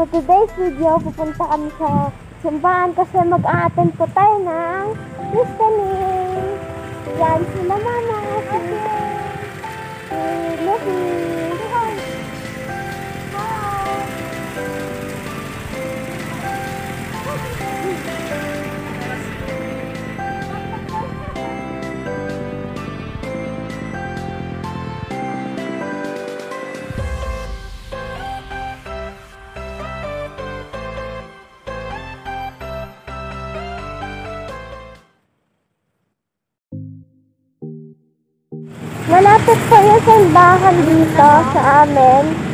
For today's video, pupunta kami sa simbahan kasi mag-a-attend po tayo ng listening. Yan sila mama, si, si Luffy. Malapit po yung simbahan dito sa amin.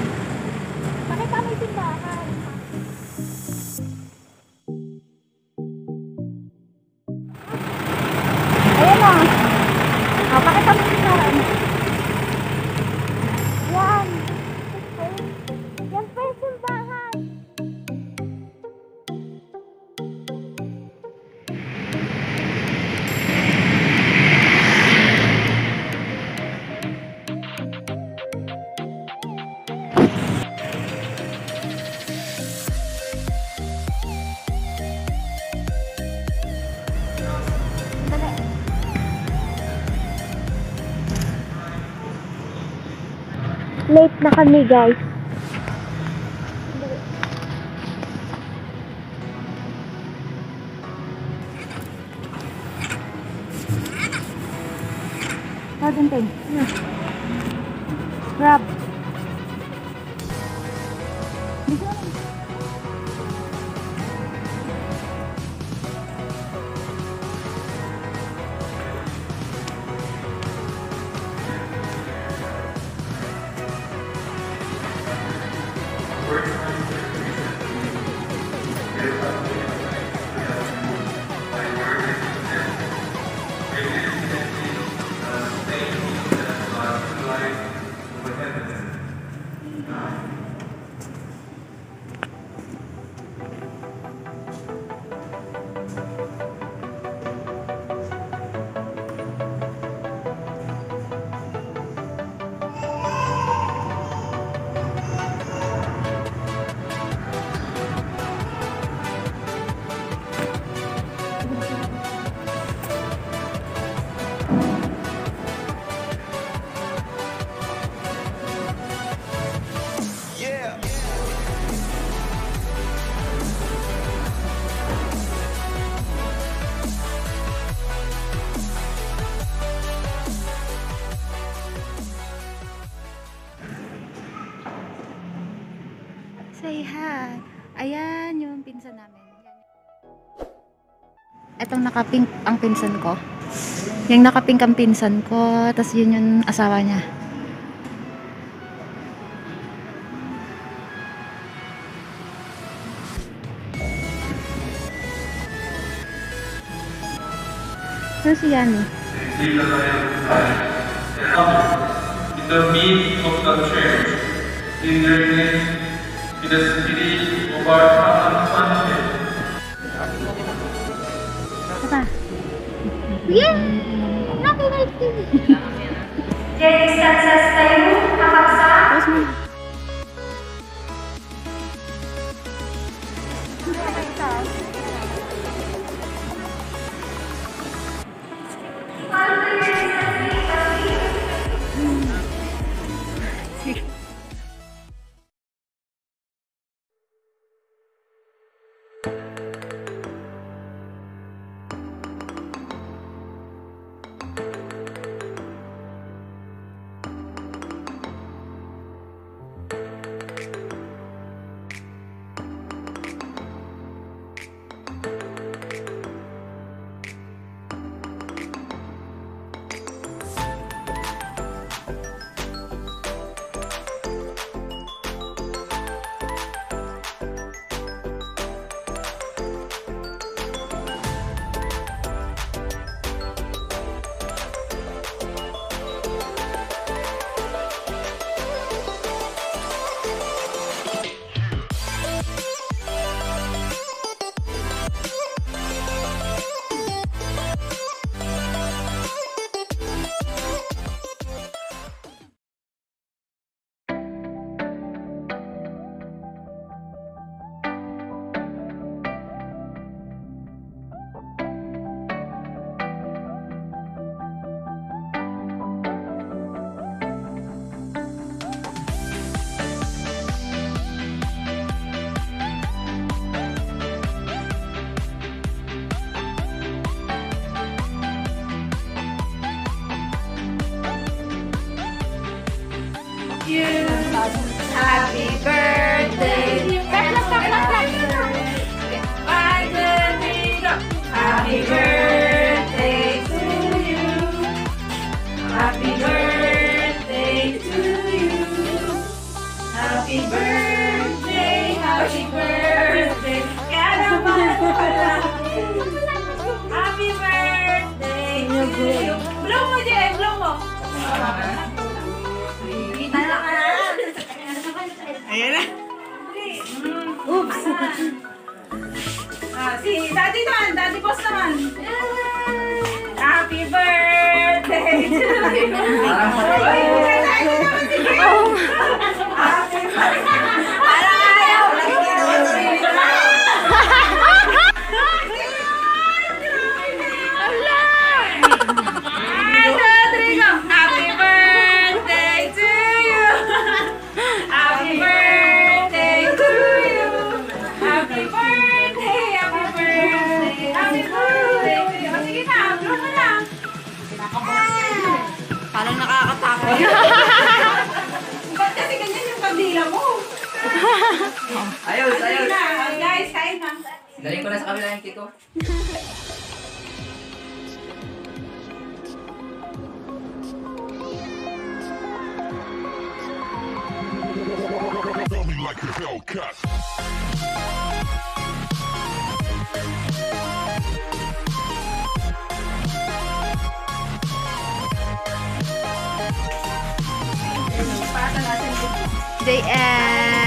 Late na kami guys. Thousand ten. Grab. Etong nakapink ang pinsan ko. Yung nakapink ang pinsan ko. Tapos yun yung asawa niya. Ano si Yani? in the midst of the church, in their midst, in the spirit of our Yeah! Nakikinig TV. Tapos Ayos, ayos. na, guys, kain na. Galing ko na sa kabila yung cake ko. Tell me like a Hellcat. JM.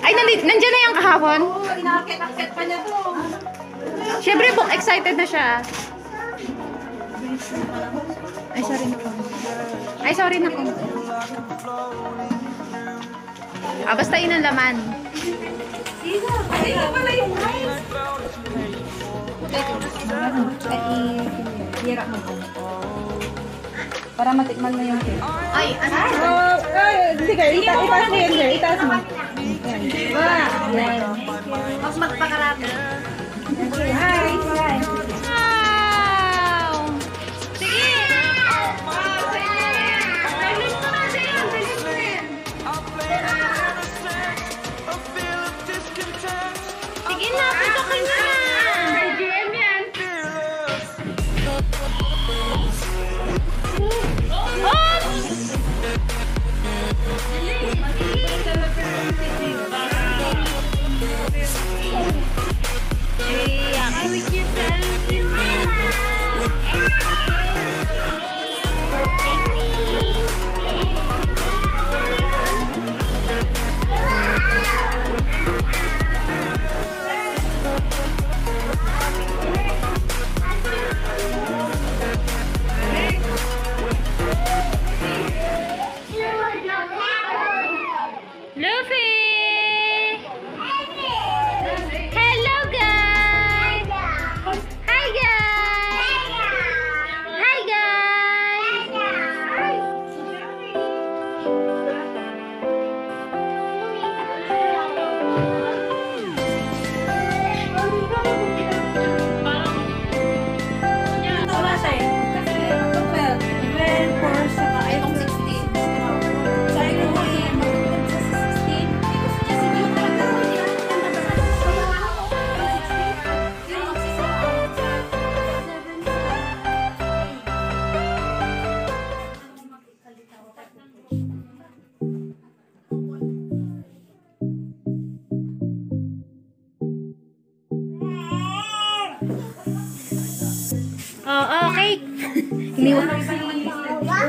Ay, nali- nandiyan na yung kahapon. Oo, inakit-akit pa niya to. Siyempre, po, excited na siya. Ay, sorry na po. Ay, sorry na po. Ah, basta yun ang laman. Sino? Sino pala yung guys? Para matikman mo yung cake. Ay, ano? Oh, ay, sige, ita itaas mo yun, girl. Itaas mo. Yan. Mas magpakarami. Hi,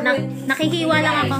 Na, nakikiwa lang ako.